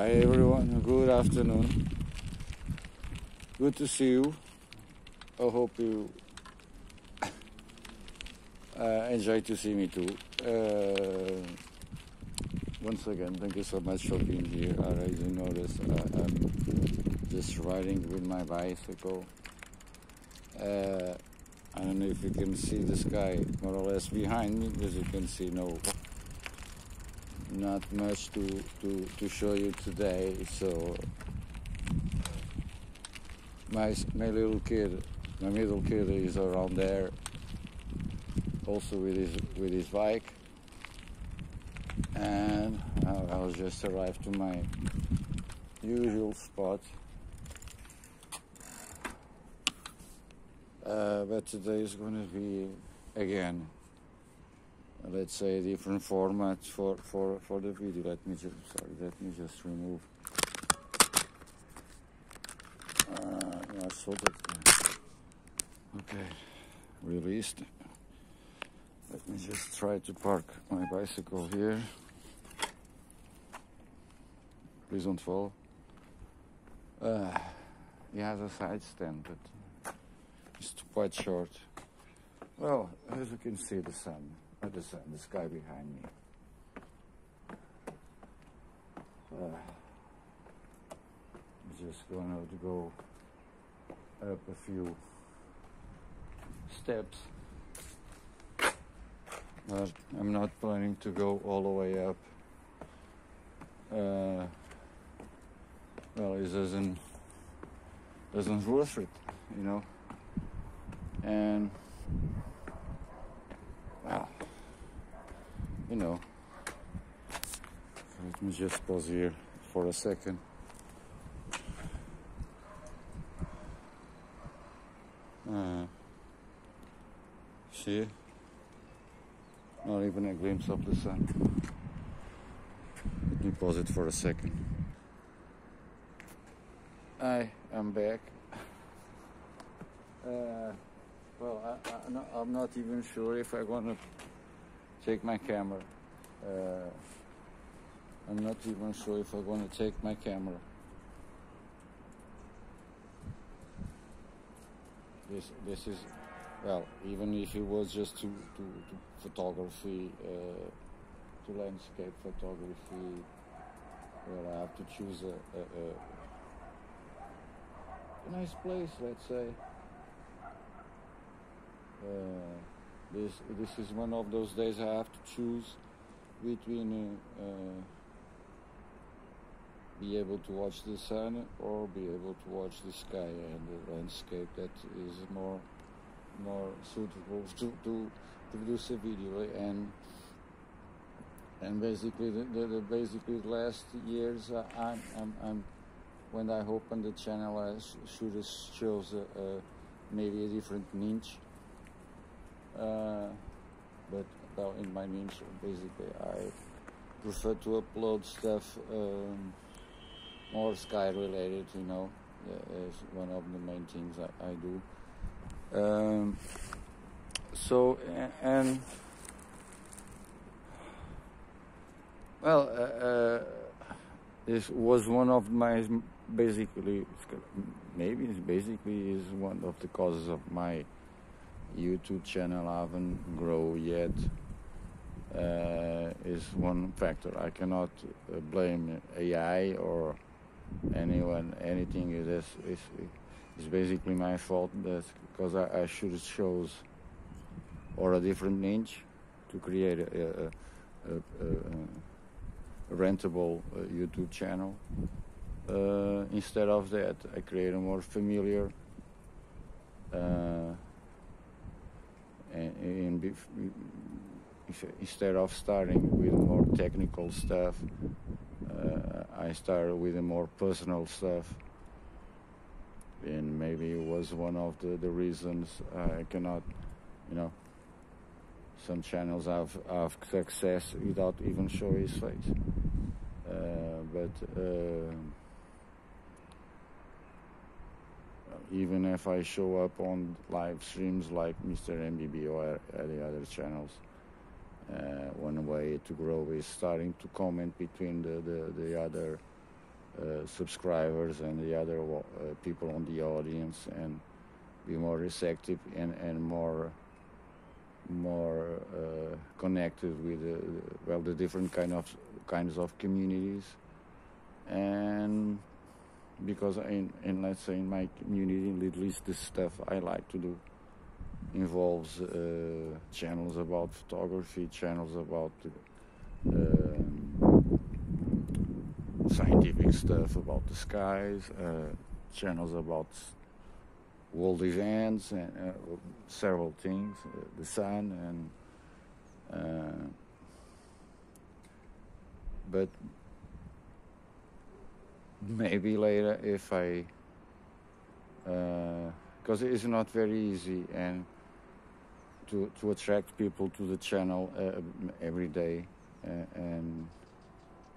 Hi everyone, good afternoon. Good to see you. I hope you uh, enjoy to see me too. Uh, once again, thank you so much for being here. As you notice, uh, I'm just riding with my bicycle. Uh, I don't know if you can see the sky more or less behind me, as you can see, no not much to, to, to show you today. So my my little kid, my middle kid is around there, also with his with his bike, and I, I just arrived to my usual spot. Uh, but today is going to be again let's say a different format for, for, for the video. Let me just sorry, let me just remove uh, okay released. Let me just try to park my bicycle here. Please don't fall. Uh, he has a side stand, but it's quite short. Well, as you can see, the sun at the sun, the sky behind me. Uh, I'm just going to go up a few steps. But I'm not planning to go all the way up. Uh, well, it doesn't doesn't worth it, you know. And you know. Let me just pause here for a second. Uh, see? Not even a glimpse of the sun. Let me pause it for a second. I am back. Uh, well, I, am not even sure if I'm gonna take my camera. Uh, I'm not even sure if I'm going to take my camera. This this is well, even if it was just to to, to photography, uh, to landscape photography, where I have to choose a, a, a nice place, let's say. Uh, this this is one of those days I have to choose between uh, uh, be able to watch the sun or be able to watch the sky and the landscape that is more more suitable to to, produce a video. And and basically the, the, the basically last years uh, I'm, I'm, I'm when I opened the channel I should have chose a, a, maybe a different niche uh, but well, in my means, basically, I prefer to upload stuff um, more sky related. You know, is one of the main things I, I do. Um, so and well, uh, uh, this was one of my basically maybe basically is one of the causes of my YouTube channel haven't grow yet uh, is one factor. I cannot uh, blame AI or anyone, anything. Is is is basically my fault. Because I, I should chose or a different niche to create a, a, a, a rentable uh, YouTube channel. Uh, instead of that, I create a more familiar. Uh, and, instead of starting with more technical stuff, uh, I started with more personal stuff. And maybe it was one of the, the reasons I cannot, you know, some channels have, have success without even showing his face. Uh, but uh, even if I show up on live streams like Mr. MBB or any other channels. Uh, one way to grow is starting to comment between the, the, the other uh, subscribers and the other uh, people on the audience and be more receptive and, and more more uh, connected with well the different kind of kinds of communities and because in, in let's say in my community at least the stuff I like to do. Involves uh, channels about photography channels about uh, scientific stuff about the skies uh, channels about world events and uh, several things, uh, the sun and uh, but maybe later if I because it is not very easy and to to attract people to the channel uh, every day uh, and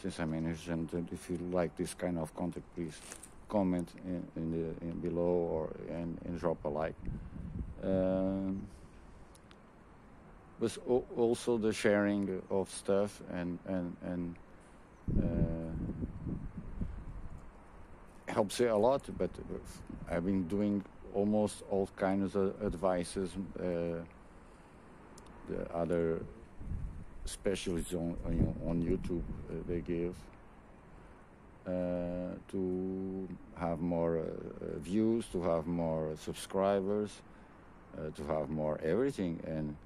since I manage and if you like this kind of content please comment in, in the in below or and, and drop a like. Um, but also the sharing of stuff and and and uh, helps a lot. But I've been doing almost all kinds of advices. Uh, the other specialists on on YouTube uh, they give uh, to have more uh, views, to have more subscribers, uh, to have more everything. And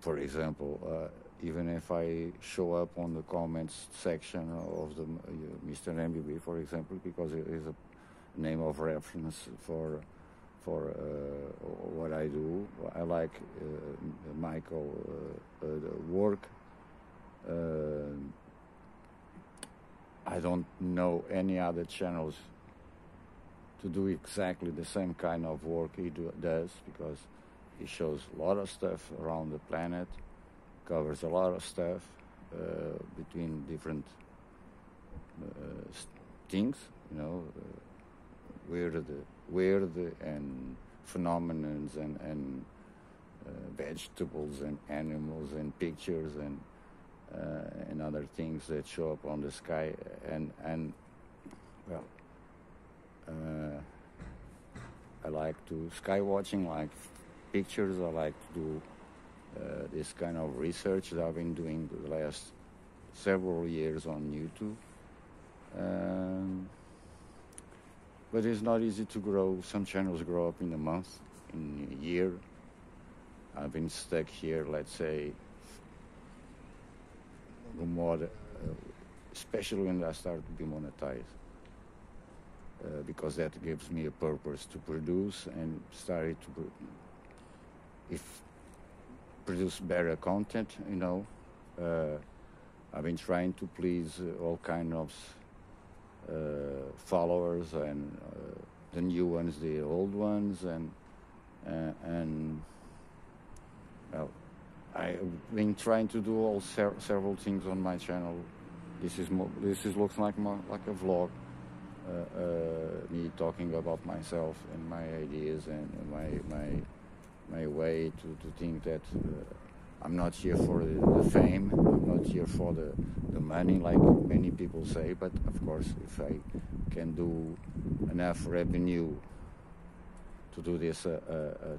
for example, even if I show up on the comments section of the uh, Mr. MBB, for example, because it is a name of reference for for uh, what I do. I like uh, Michael work uh, I don't know any other channels to do exactly the same kind of work he do, does because he shows a lot of stuff around the planet, covers a lot of stuff uh, between different uh, things, you know, uh, weird, weird and phenomenons and, and uh, vegetables and animals and pictures and and other things that show up on the sky. And and well, I like to sky watching, like pictures. I like to do uh, this kind of research that I've been doing the last several years on YouTube. Um, but it's not easy to grow. Some channels grow up in a month, in a year. I've been stuck here, let's say, more, uh, especially when I start to be monetized. Uh, because that gives me a purpose to produce and started to if produce better content you know uh, I've been trying to please uh, all kind of uh, followers and uh, the new ones the old ones and and well I've been trying to do all ser several things on my channel. This is this is looks like my, like a vlog, uh, uh, me talking about myself and my ideas and my my my way to, to think that uh, I'm not here for the, fame. I'm not here for the the money, like many people say. But of course, if I can do enough revenue to do this uh, uh,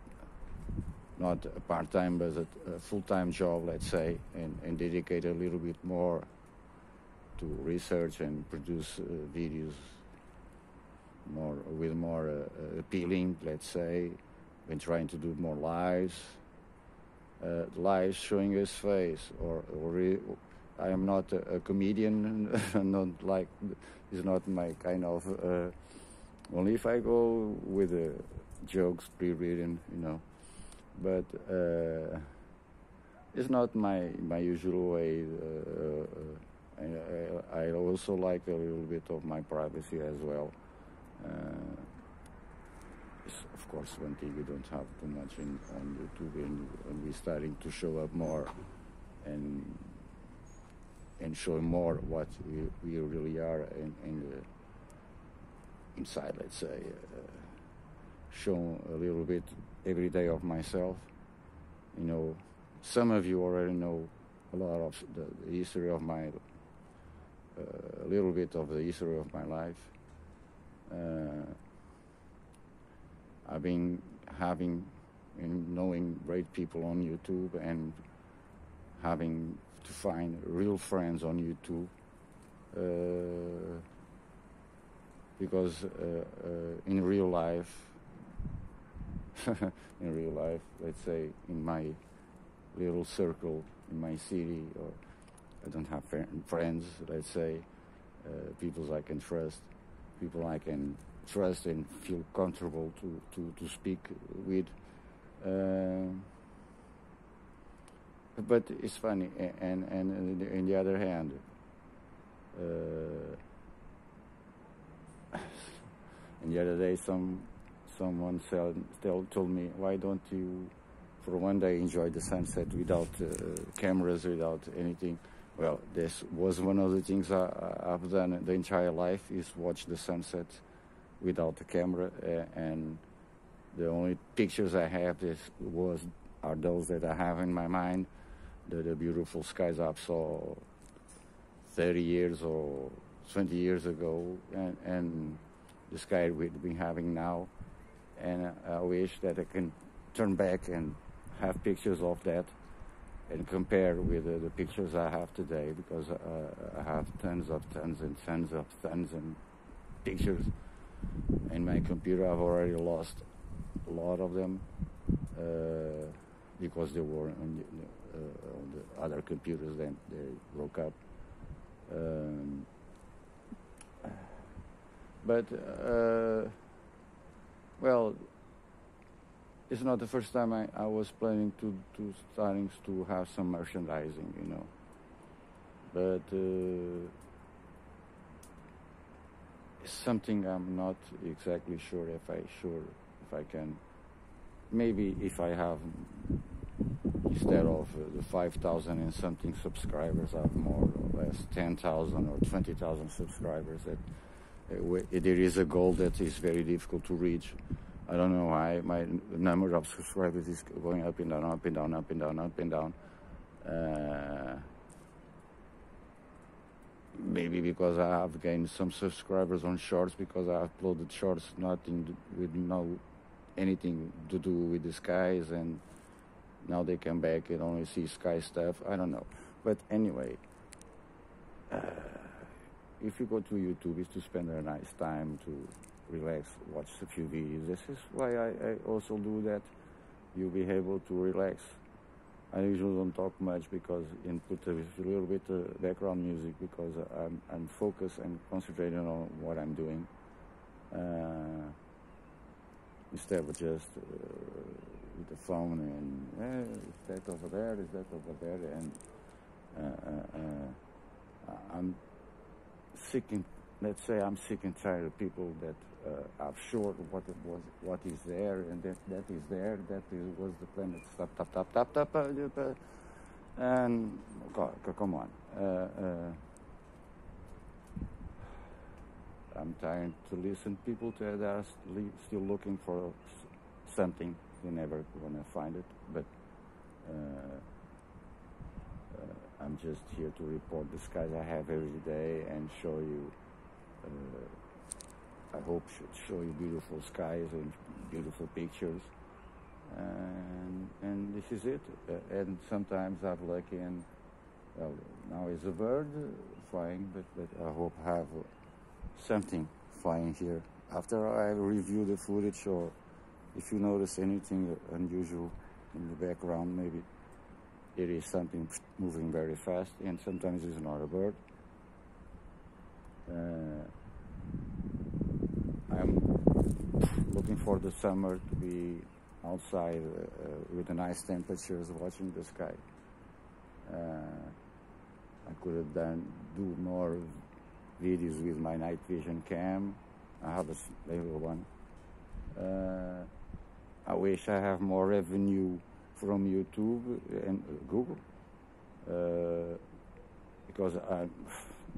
not a part-time but a, a, full-time job, let's say, and, and, dedicate a little bit more to research and produce uh, videos more with more uh, uh appealing, let's say, when trying to do more lives, uh, lives showing his face, or, or I am not a, a comedian, not like it's not my kind of. Uh, only if I go with jokes pre-written, you know but uh, it's not my my usual way. Uh, uh, I, I, also like a little bit of my privacy as well. Course, one thing we don't have too much in, on YouTube, and, and we're starting to show up more and and show more what we, we really are inside, let's say. Uh, show a little bit every day of myself. You know, some of you already know a lot of the, the history of my, uh, a little bit of the history of my life. Uh, I've been having and knowing great people on YouTube and having to find real friends on YouTube. Uh, because uh, uh, in real life, in real life, let's say in my little circle in my city, or I don't have friends, let's say, uh, people I can trust, people I can trust and feel comfortable to, to, to speak with. Uh, but it's funny, and, and on the other hand, uh, and the other day, some someone said, told me, "Why don't you, for one day, enjoy the sunset without uh, cameras, without anything?" Well, this was one of the things I, have done the entire life is watch the sunset without the camera, and the only pictures I have is was are those that I have in my mind, the, the beautiful skies I saw 30 years or 20 years ago, and, and the sky we've been having now. And I wish that I can turn back and have pictures of that and compare with uh, the pictures I have today because uh, I have tons of tons and tons of tons and pictures in my computer. I've already lost a lot of them uh, because they were on the, uh, on the, other computers. Then they broke up. Um, but uh, well, it's not the first time I, I was planning to to starting to have some merchandising, you know. But uh, something I'm not exactly sure if I sure if I can. Maybe if I have instead of the 5,000 and something subscribers, I have more or less 10,000 or 20,000 subscribers. That uh, there is a goal that is very difficult to reach. I don't know why my number of subscribers is going up and down, up and down, up and down, up and down. Uh, maybe because I have gained some subscribers on shorts because I uploaded shorts nothing with no anything to do with the skies and now they come back and only see sky stuff. I don't know, but anyway. Uh, if you go to YouTube, is to spend a nice time to relax, watch a few videos. This is why I, I also do that. You'll be able to relax. I usually don't talk much because and put a, little bit of background music because I'm, I'm focused and concentrating on what I'm doing. Uh, instead of just uh, with the phone and eh, is that over there, is that over there, and uh, uh, uh I'm and let's say I'm sick and tired of people that uh, are short what it was, what is there, and that that is there. That is, was the planet. Stop, stop, stop. Uh, uh, and God, come on. Uh, uh, I'm trying to listen people that are still looking for something. They never gonna find it, but. Uh, I'm just here to report the skies I have every day and show you, uh, I hope show you beautiful skies and beautiful pictures. And, and this is it. Uh, and sometimes I'm lucky and, well, now it's a bird flying, but, but I hope I have something flying here. After I review the footage or if you notice anything unusual in the background, maybe it is something moving very fast, and sometimes it's not a bird. Uh, looking for the summer to be outside uh, with the nice temperatures, watching the sky. Uh, I could have done do more videos with my night vision cam. I have a little one. Uh, I wish I have more revenue from YouTube and Google uh, because I,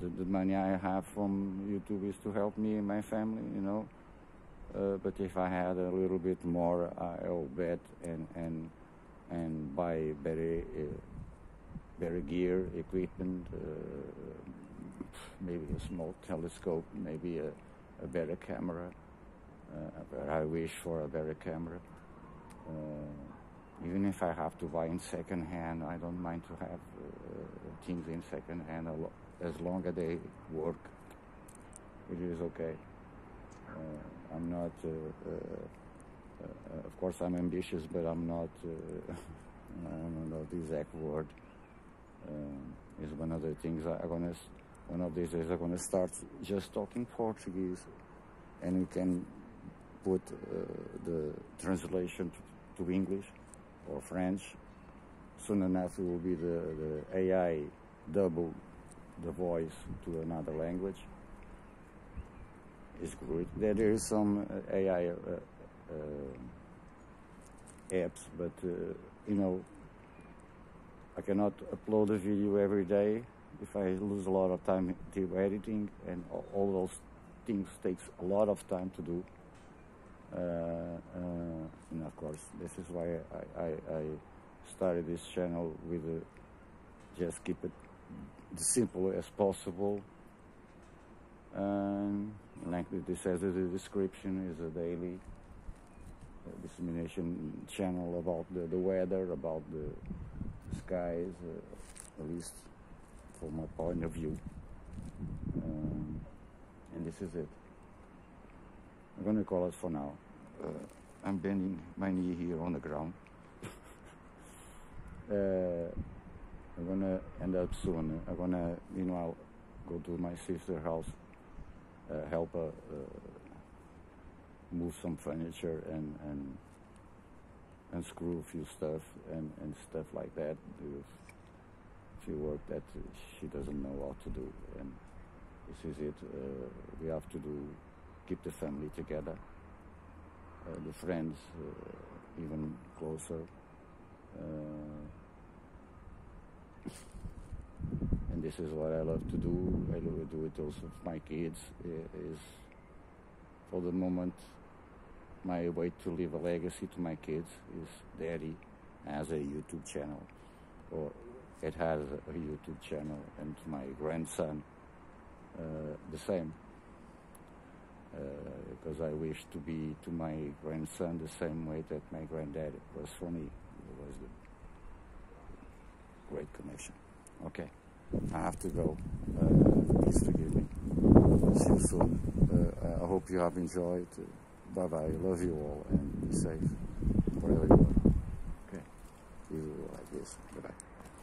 the, the, money I have from YouTube is to help me and my family, you know. Uh, but if I had a little bit more, I'll bet and and and buy better better gear, equipment, uh, maybe a small telescope, maybe a, a better camera. Uh, I wish for a better camera. Uh, even if I have to buy in second hand, I don't mind to have uh, things in second hand as long as they work. It is okay. Uh, I'm not, uh, uh, of course, I'm ambitious, but I'm not, I don't know the exact word. is one of the things I'm gonna, one of these days I'm gonna start just talking Portuguese and we can put the translation to, to, English or French. Soon enough, it will be the, the AI double the voice to another language. Good. There there is some uh, AI uh, uh, apps, but uh, you know, I cannot upload a video every day if I lose a lot of time to editing, and all those things takes a lot of time to do. Uh, uh, and of course, this is why I, I, I started this channel with a, just keep it as simple as possible. And like this says in the description is a daily uh, dissemination channel about the, the weather, about the, skies, uh, at least from my point of view. Um, and this is it. I'm going to call it for now. Uh, I'm bending my knee here on the ground. uh, I'm going to end up soon. I'm going to, meanwhile, go to my sister's house, help her uh, move some furniture and, and and screw a few stuff and, and stuff like that. Do a few work that she doesn't know what to do. And this is it. Uh, we have to do keep the family together, uh, the friends uh, even closer. This is what I love to do. I do it also with my kids. Is for the moment my way to leave a legacy to my kids is Daddy has a YouTube channel, or it has a YouTube channel, and to my grandson uh, the same because uh, I wish to be to my grandson the same way that my granddad was for me. It was the great connection. Okay, I have to go. Uh, please forgive me. See you soon. Uh, I hope you have enjoyed. Bye bye. Love you all and be safe wherever you are. Okay. You like this. Bye bye.